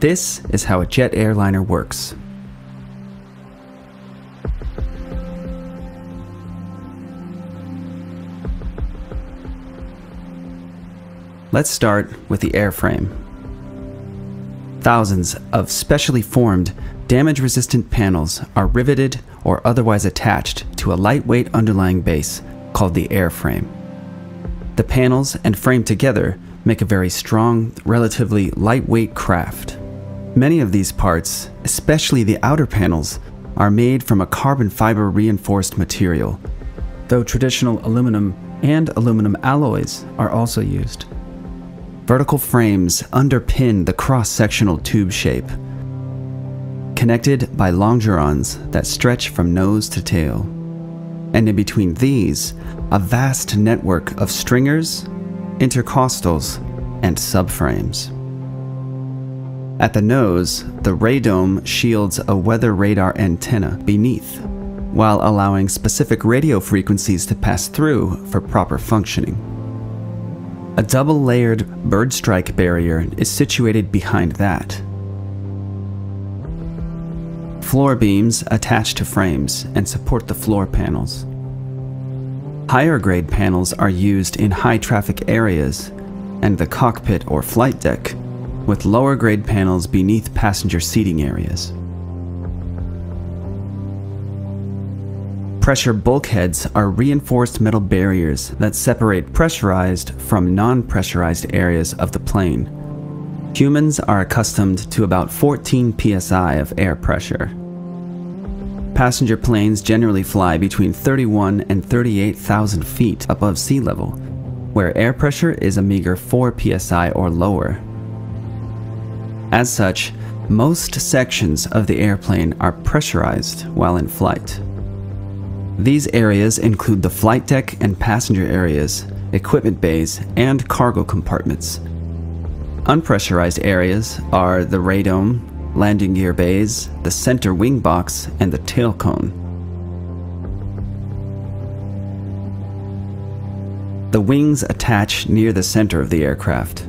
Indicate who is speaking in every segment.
Speaker 1: This is how a jet airliner works. Let's start with the airframe. Thousands of specially formed, damage resistant panels are riveted or otherwise attached to a lightweight underlying base called the airframe. The panels and frame together make a very strong, relatively lightweight craft. Many of these parts, especially the outer panels, are made from a carbon fiber reinforced material, though traditional aluminum and aluminum alloys are also used. Vertical frames underpin the cross-sectional tube shape, connected by longerons that stretch from nose to tail. And in between these, a vast network of stringers, intercostals, and subframes. At the nose, the radome shields a weather radar antenna beneath, while allowing specific radio frequencies to pass through for proper functioning. A double layered bird strike barrier is situated behind that. Floor beams attach to frames and support the floor panels. Higher grade panels are used in high traffic areas and the cockpit or flight deck, with lower grade panels beneath passenger seating areas. Pressure bulkheads are reinforced metal barriers that separate pressurized from non pressurized areas of the plane. Humans are accustomed to about 14 psi of air pressure. Passenger planes generally fly between 31 and 38,000 feet above sea level, where air pressure is a meager 4 psi or lower. As such, most sections of the airplane are pressurized while in flight. These areas include the flight deck and passenger areas, equipment bays, and cargo compartments. Unpressurized areas are the radome, landing gear bays, the center wing box, and the tail cone. The wings attach near the center of the aircraft.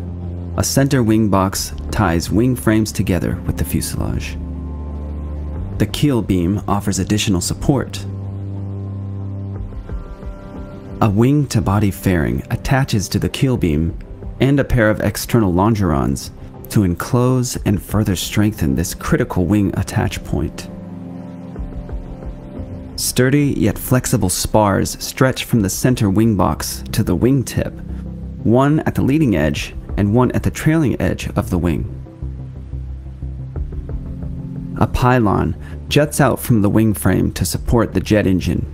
Speaker 1: A center wing box ties wing frames together with the fuselage. The keel beam offers additional support a wing to body fairing attaches to the keel beam and a pair of external longerons to enclose and further strengthen this critical wing attach point. Sturdy yet flexible spars stretch from the center wing box to the wingtip, one at the leading edge and one at the trailing edge of the wing. A pylon juts out from the wing frame to support the jet engine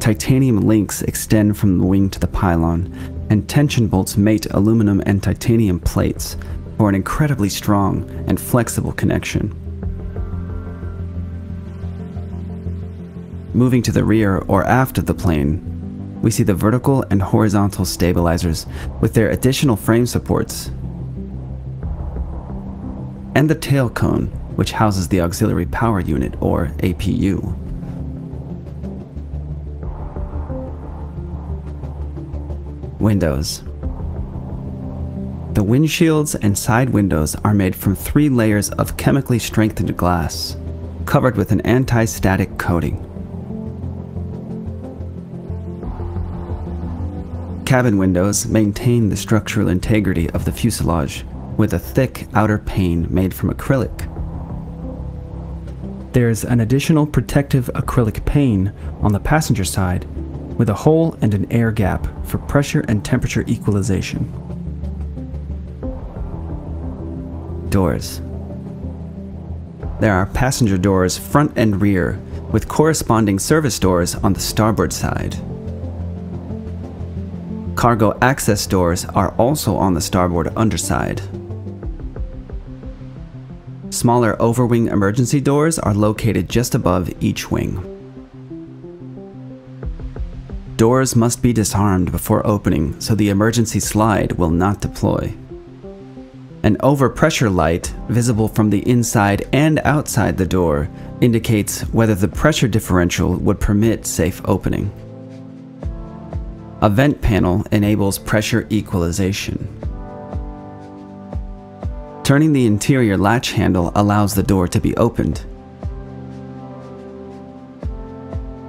Speaker 1: Titanium links extend from the wing to the pylon, and tension bolts mate aluminum and titanium plates for an incredibly strong and flexible connection. Moving to the rear or aft of the plane, we see the vertical and horizontal stabilizers with their additional frame supports, and the tail cone, which houses the auxiliary power unit or APU. Windows. The windshields and side windows are made from three layers of chemically strengthened glass, covered with an anti-static coating. Cabin windows maintain the structural integrity of the fuselage with a thick outer pane made from acrylic. There's an additional protective acrylic pane on the passenger side with a hole and an air gap for pressure and temperature equalization. Doors. There are passenger doors front and rear, with corresponding service doors on the starboard side. Cargo access doors are also on the starboard underside. Smaller overwing emergency doors are located just above each wing. Doors must be disarmed before opening so the emergency slide will not deploy. An overpressure light, visible from the inside and outside the door, indicates whether the pressure differential would permit safe opening. A vent panel enables pressure equalization. Turning the interior latch handle allows the door to be opened.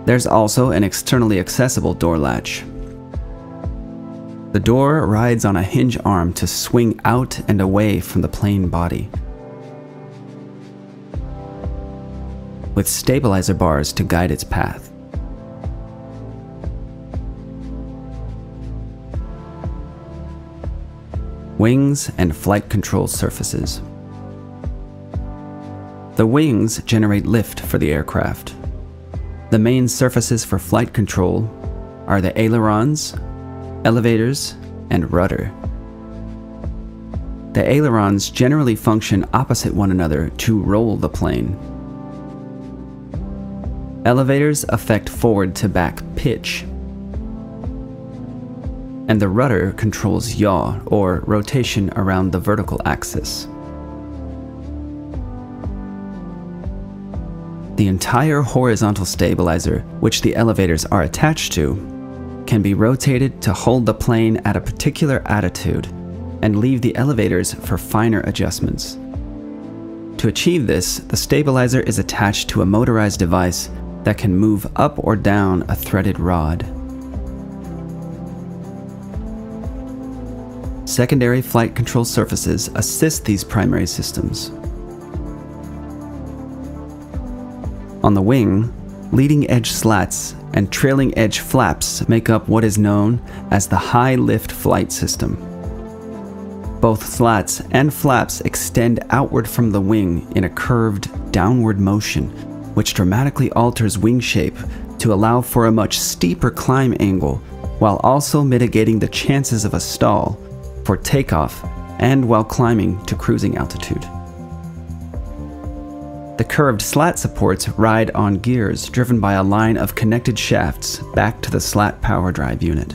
Speaker 1: There's also an externally accessible door latch. The door rides on a hinge arm to swing out and away from the plane body. With stabilizer bars to guide its path. Wings and flight control surfaces. The wings generate lift for the aircraft. The main surfaces for flight control are the ailerons, elevators, and rudder. The ailerons generally function opposite one another to roll the plane. Elevators affect forward to back pitch, and the rudder controls yaw, or rotation around the vertical axis. The entire horizontal stabilizer, which the elevators are attached to, can be rotated to hold the plane at a particular attitude and leave the elevators for finer adjustments. To achieve this, the stabilizer is attached to a motorized device that can move up or down a threaded rod. Secondary flight control surfaces assist these primary systems. On the wing, leading edge slats and trailing edge flaps make up what is known as the high lift flight system. Both slats and flaps extend outward from the wing in a curved, downward motion, which dramatically alters wing shape to allow for a much steeper climb angle while also mitigating the chances of a stall for takeoff and while climbing to cruising altitude. The curved slat supports ride on gears driven by a line of connected shafts back to the slat power drive unit.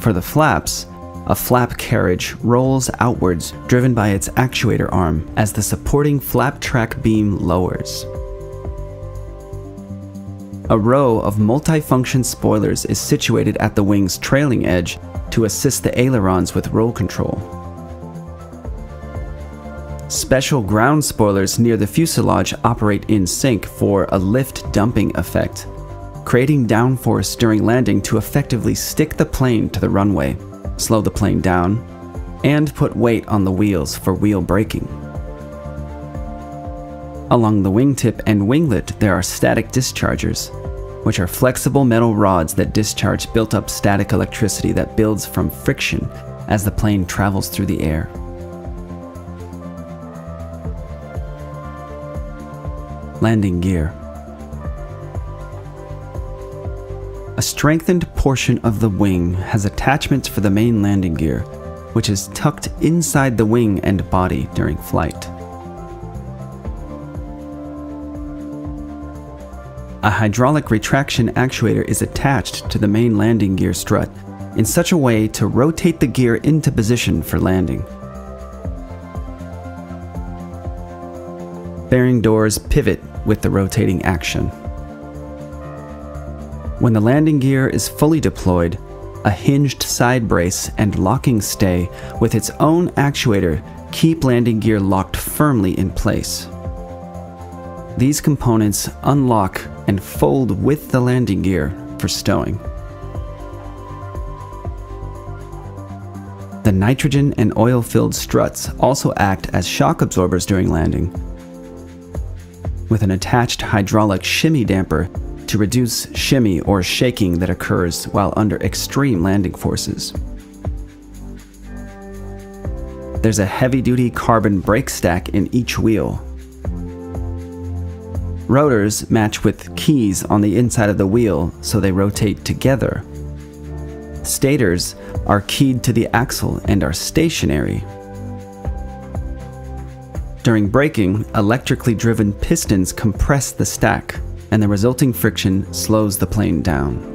Speaker 1: For the flaps, a flap carriage rolls outwards driven by its actuator arm as the supporting flap track beam lowers. A row of multifunction spoilers is situated at the wing's trailing edge to assist the ailerons with roll control. Special ground spoilers near the fuselage operate in sync for a lift dumping effect, creating downforce during landing to effectively stick the plane to the runway, slow the plane down, and put weight on the wheels for wheel braking. Along the wingtip and winglet, there are static dischargers, which are flexible metal rods that discharge built up static electricity that builds from friction as the plane travels through the air. Landing gear. A strengthened portion of the wing has attachments for the main landing gear, which is tucked inside the wing and body during flight. A hydraulic retraction actuator is attached to the main landing gear strut in such a way to rotate the gear into position for landing. Bearing doors pivot with the rotating action. When the landing gear is fully deployed, a hinged side brace and locking stay with its own actuator keep landing gear locked firmly in place. These components unlock and fold with the landing gear for stowing. The nitrogen and oil filled struts also act as shock absorbers during landing, with an attached hydraulic shimmy damper to reduce shimmy or shaking that occurs while under extreme landing forces. There's a heavy duty carbon brake stack in each wheel Rotors match with keys on the inside of the wheel so they rotate together. Stators are keyed to the axle and are stationary. During braking, electrically driven pistons compress the stack, and the resulting friction slows the plane down.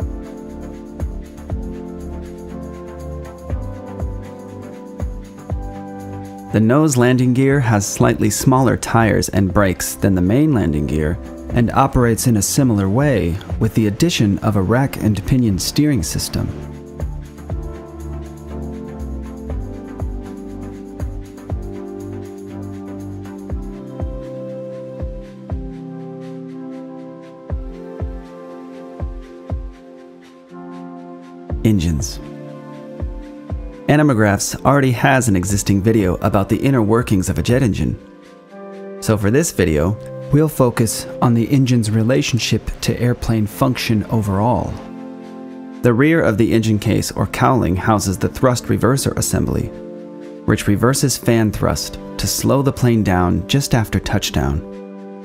Speaker 1: The nose landing gear has slightly smaller tires and brakes than the main landing gear and operates in a similar way with the addition of a rack and pinion steering system. Animagraphs already has an existing video about the inner workings of a jet engine. So for this video, we'll focus on the engine's relationship to airplane function overall. The rear of the engine case or cowling houses the thrust reverser assembly, which reverses fan thrust to slow the plane down just after touchdown,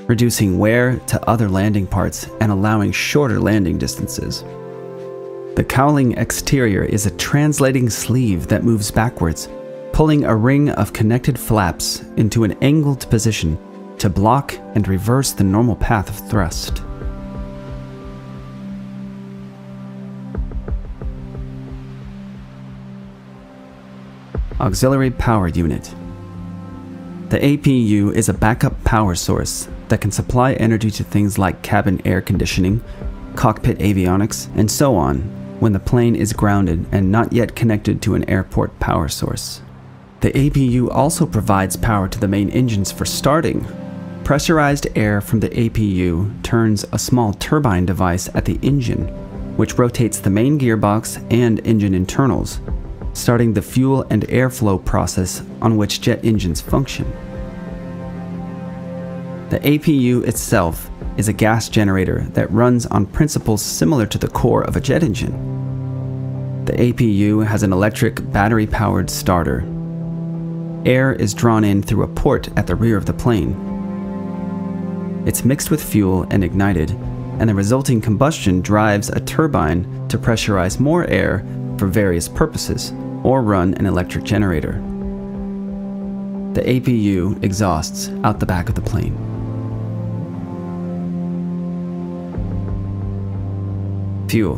Speaker 1: reducing wear to other landing parts and allowing shorter landing distances. The cowling exterior is a translating sleeve that moves backwards, pulling a ring of connected flaps into an angled position to block and reverse the normal path of thrust. Auxiliary Power Unit The APU is a backup power source that can supply energy to things like cabin air conditioning, cockpit avionics, and so on when the plane is grounded and not yet connected to an airport power source. The APU also provides power to the main engines for starting. Pressurized air from the APU turns a small turbine device at the engine, which rotates the main gearbox and engine internals, starting the fuel and airflow process on which jet engines function. The APU itself is a gas generator that runs on principles similar to the core of a jet engine. The APU has an electric battery powered starter. Air is drawn in through a port at the rear of the plane. It's mixed with fuel and ignited, and the resulting combustion drives a turbine to pressurize more air for various purposes or run an electric generator. The APU exhausts out the back of the plane. Fuel.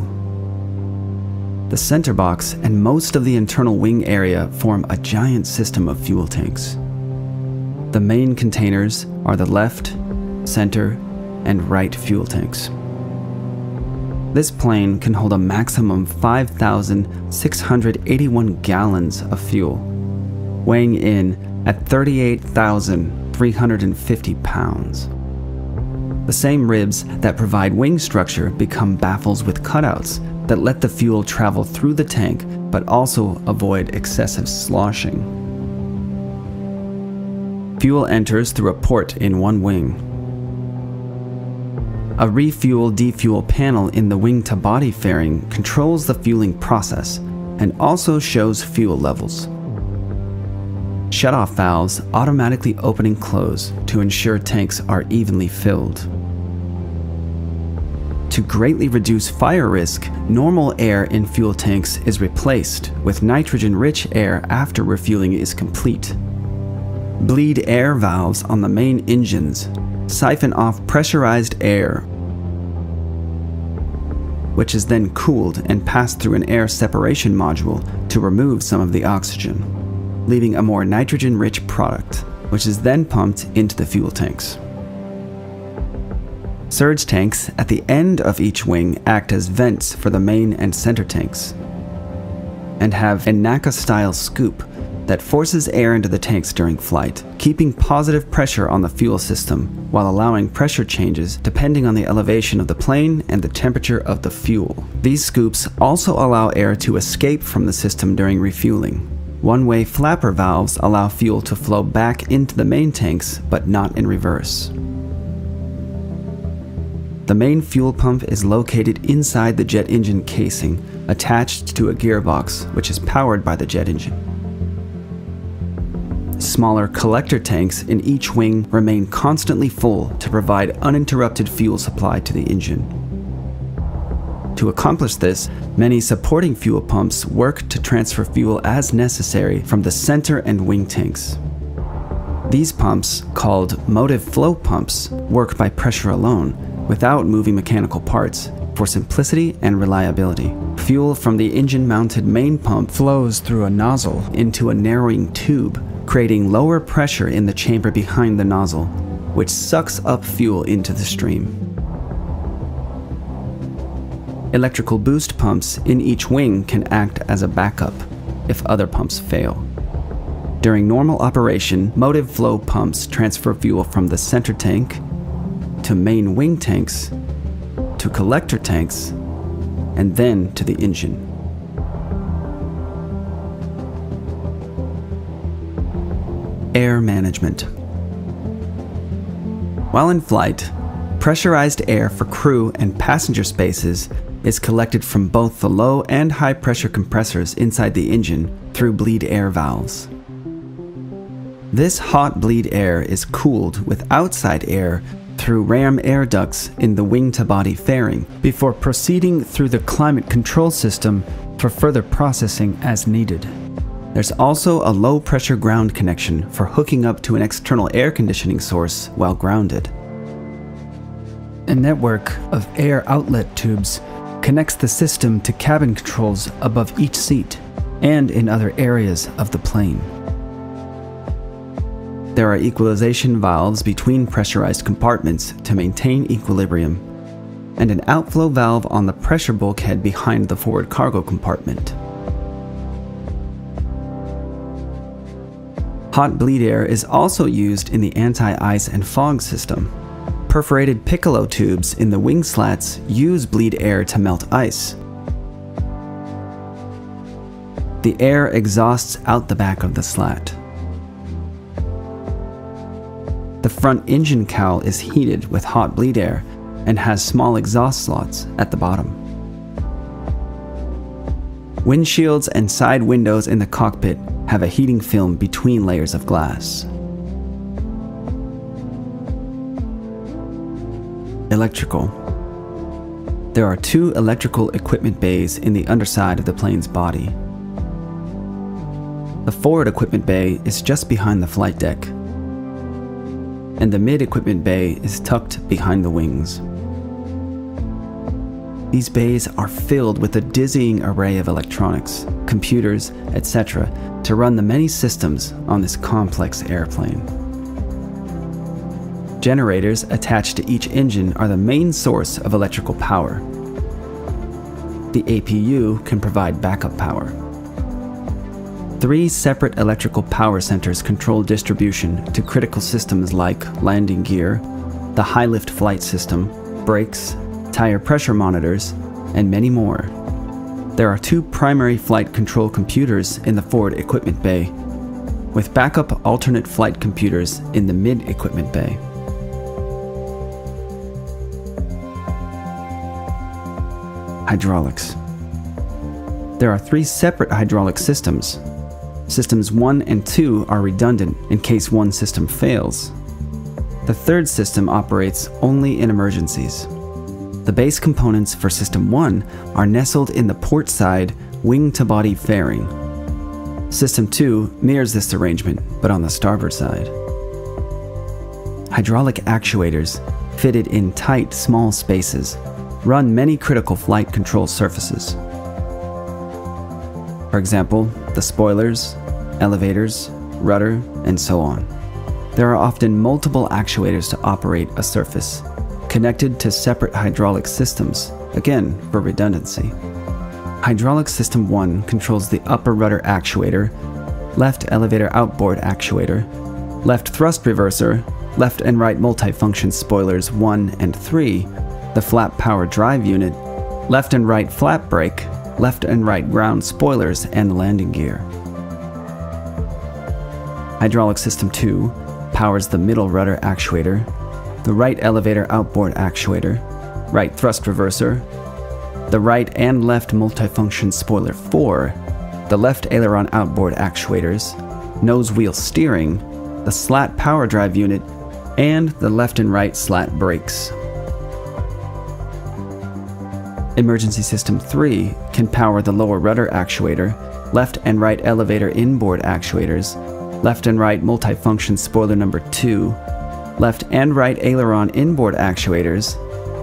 Speaker 1: The center box and most of the internal wing area form a giant system of fuel tanks. The main containers are the left, center, and right fuel tanks. This plane can hold a maximum 5,681 gallons of fuel, weighing in at 38,350 pounds. The same ribs that provide wing structure become baffles with cutouts that let the fuel travel through the tank but also avoid excessive sloshing. Fuel enters through a port in one wing. A refuel defuel panel in the wing to body fairing controls the fueling process and also shows fuel levels. Shutoff valves automatically open and close to ensure tanks are evenly filled. To greatly reduce fire risk, normal air in fuel tanks is replaced with nitrogen-rich air after refueling is complete. Bleed air valves on the main engines siphon off pressurized air, which is then cooled and passed through an air separation module to remove some of the oxygen, leaving a more nitrogen-rich product, which is then pumped into the fuel tanks. Surge tanks at the end of each wing act as vents for the main and center tanks, and have a NACA-style scoop that forces air into the tanks during flight, keeping positive pressure on the fuel system while allowing pressure changes depending on the elevation of the plane and the temperature of the fuel. These scoops also allow air to escape from the system during refueling. One-way flapper valves allow fuel to flow back into the main tanks, but not in reverse. The main fuel pump is located inside the jet engine casing, attached to a gearbox which is powered by the jet engine. Smaller collector tanks in each wing remain constantly full to provide uninterrupted fuel supply to the engine. To accomplish this, many supporting fuel pumps work to transfer fuel as necessary from the center and wing tanks. These pumps, called motive flow pumps, work by pressure alone without moving mechanical parts for simplicity and reliability. Fuel from the engine-mounted main pump flows through a nozzle into a narrowing tube, creating lower pressure in the chamber behind the nozzle, which sucks up fuel into the stream. Electrical boost pumps in each wing can act as a backup if other pumps fail. During normal operation, motive flow pumps transfer fuel from the center tank to main wing tanks to collector tanks and then to the engine. Air management. While in flight, pressurized air for crew and passenger spaces is collected from both the low and high pressure compressors inside the engine through bleed air valves. This hot bleed air is cooled with outside air through ram air ducts in the wing to body fairing before proceeding through the climate control system for further processing as needed. There's also a low pressure ground connection for hooking up to an external air conditioning source while grounded. A network of air outlet tubes connects the system to cabin controls above each seat and in other areas of the plane. There are equalization valves between pressurized compartments to maintain equilibrium, and an outflow valve on the pressure bulkhead behind the forward cargo compartment. Hot bleed air is also used in the anti-ice and fog system, perforated piccolo tubes in the wing slats use bleed air to melt ice. The air exhausts out the back of the slat. The front engine cowl is heated with hot bleed air and has small exhaust slots at the bottom. Windshields and side windows in the cockpit have a heating film between layers of glass. Electrical. There are two electrical equipment bays in the underside of the plane's body. The forward equipment bay is just behind the flight deck, and the mid equipment bay is tucked behind the wings. These bays are filled with a dizzying array of electronics, computers, etc., to run the many systems on this complex airplane. Generators attached to each engine are the main source of electrical power. The APU can provide backup power. Three separate electrical power centers control distribution to critical systems like landing gear, the high lift flight system, brakes, tire pressure monitors, and many more. There are two primary flight control computers in the forward equipment bay, with backup alternate flight computers in the mid equipment bay. Hydraulics. There are three separate hydraulic systems. Systems 1 and 2 are redundant in case one system fails. The third system operates only in emergencies. The base components for System 1 are nestled in the port side wing to body fairing. System 2 mirrors this arrangement, but on the starboard side. Hydraulic actuators, fitted in tight, small spaces, run many critical flight control surfaces. For example, the spoilers, elevators, rudder, and so on. There are often multiple actuators to operate a surface, connected to separate hydraulic systems, again for redundancy. Hydraulic System 1 controls the upper rudder actuator, left elevator outboard actuator, left thrust reverser, left and right multifunction spoilers 1 and 3, the flap power drive unit, left and right flap brake, left and right ground spoilers, and landing gear. Hydraulic System 2 powers the middle rudder actuator, the right elevator outboard actuator, right thrust reverser, the right and left multifunction spoiler 4, the left aileron outboard actuators, nose wheel steering, the slat power drive unit, and the left and right slat brakes. Emergency System 3 can power the lower rudder actuator, left and right elevator inboard actuators, left and right multifunction spoiler number 2, left and right aileron inboard actuators,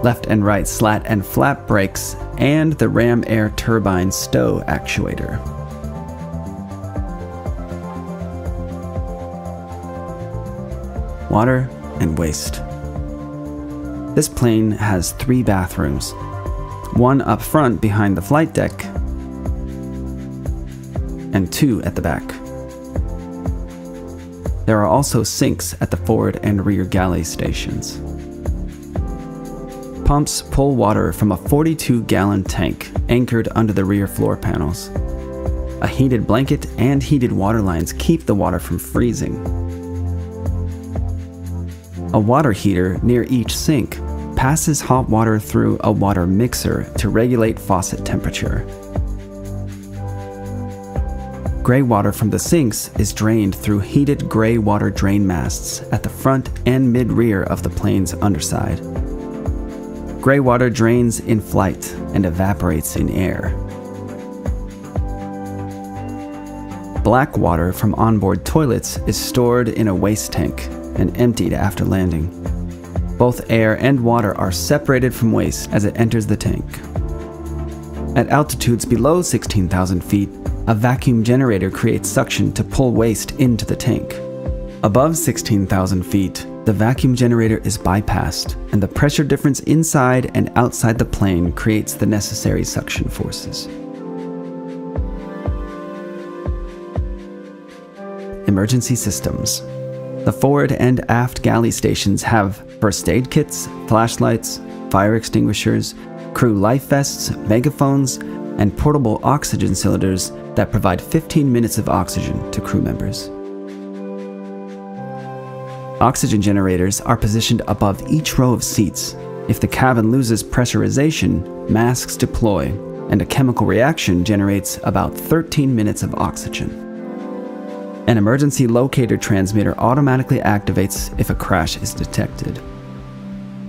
Speaker 1: left and right slat and flap brakes, and the ram air turbine stow actuator. Water and waste. This plane has three bathrooms, one up front behind the flight deck, and two at the back. There are also sinks at the forward and rear galley stations. Pumps pull water from a 42 gallon tank anchored under the rear floor panels. A heated blanket and heated water lines keep the water from freezing. A water heater near each sink passes hot water through a water mixer to regulate faucet temperature. Gray water from the sinks is drained through heated gray water drain masts at the front and mid-rear of the plane's underside. Gray water drains in flight and evaporates in air. Black water from onboard toilets is stored in a waste tank and emptied after landing. Both air and water are separated from waste as it enters the tank. At altitudes below 16,000 feet, a vacuum generator creates suction to pull waste into the tank. Above 16,000 feet, the vacuum generator is bypassed, and the pressure difference inside and outside the plane creates the necessary suction forces. Emergency Systems The forward and aft galley stations have first aid kits, flashlights, fire extinguishers, crew life vests, megaphones, and portable oxygen cylinders that provide 15 minutes of oxygen to crew members. Oxygen generators are positioned above each row of seats. If the cabin loses pressurization, masks deploy, and a chemical reaction generates about 13 minutes of oxygen. An emergency locator transmitter automatically activates if a crash is detected.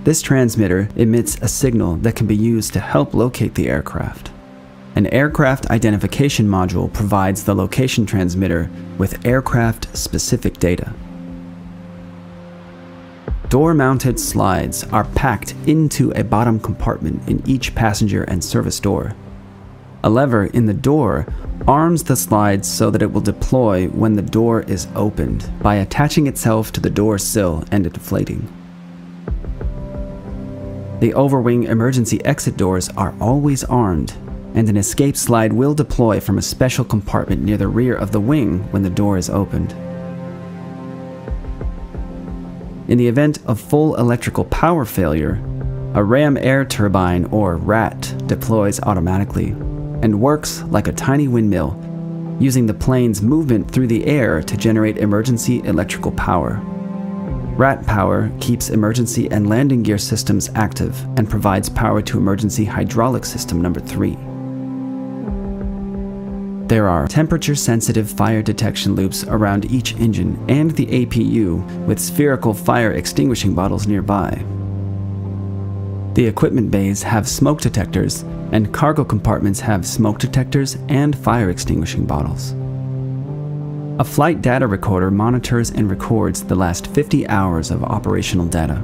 Speaker 1: This transmitter emits a signal that can be used to help locate the aircraft. An aircraft identification module provides the location transmitter with aircraft-specific data. Door-mounted slides are packed into a bottom compartment in each passenger and service door. A lever in the door arms the slides so that it will deploy when the door is opened by attaching itself to the door sill and deflating. The overwing emergency exit doors are always armed and an escape slide will deploy from a special compartment near the rear of the wing when the door is opened. In the event of full electrical power failure, a ram air turbine or RAT deploys automatically and works like a tiny windmill, using the plane's movement through the air to generate emergency electrical power. RAT power keeps emergency and landing gear systems active and provides power to emergency hydraulic system number 3. There are temperature-sensitive fire detection loops around each engine and the APU with spherical fire extinguishing bottles nearby. The equipment bays have smoke detectors, and cargo compartments have smoke detectors and fire extinguishing bottles. A flight data recorder monitors and records the last 50 hours of operational data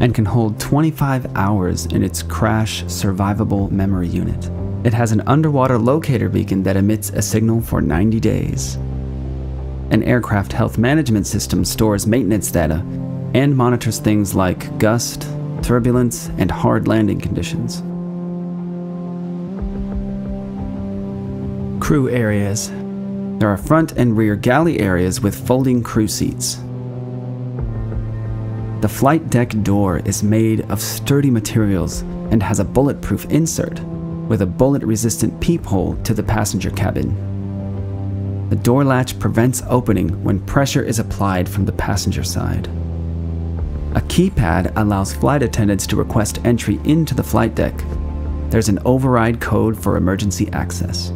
Speaker 1: and can hold 25 hours in its crash survivable memory unit. It has an underwater locator beacon that emits a signal for 90 days. An aircraft health management system stores maintenance data and monitors things like gust, turbulence, and hard landing conditions. Crew areas. There are front and rear galley areas with folding crew seats. The flight deck door is made of sturdy materials and has a bulletproof insert with a bullet-resistant peephole to the passenger cabin. The door latch prevents opening when pressure is applied from the passenger side. A keypad allows flight attendants to request entry into the flight deck. There's an override code for emergency access.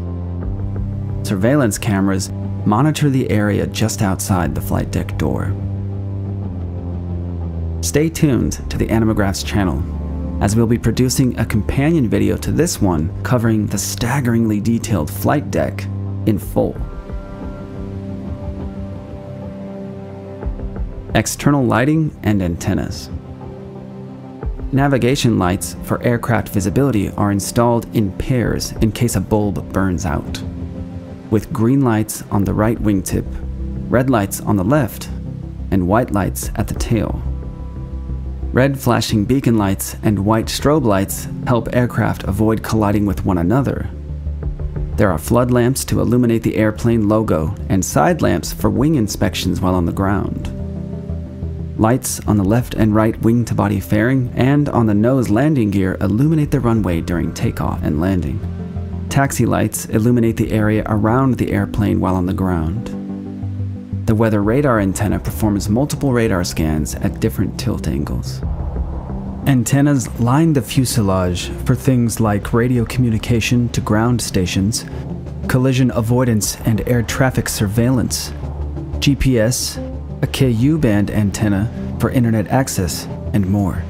Speaker 1: Surveillance cameras monitor the area just outside the flight deck door. Stay tuned to the Animagraphs channel as we'll be producing a companion video to this one covering the staggeringly detailed flight deck in full. External lighting and antennas. Navigation lights for aircraft visibility are installed in pairs in case a bulb burns out, with green lights on the right wingtip, red lights on the left, and white lights at the tail. Red flashing beacon lights and white strobe lights help aircraft avoid colliding with one another. There are flood lamps to illuminate the airplane logo and side lamps for wing inspections while on the ground. Lights on the left and right wing to body fairing and on the nose landing gear illuminate the runway during takeoff and landing. Taxi lights illuminate the area around the airplane while on the ground. The weather radar antenna performs multiple radar scans at different tilt angles. Antennas line the fuselage for things like radio communication to ground stations, collision avoidance and air traffic surveillance, GPS, a KU band antenna for internet access, and more.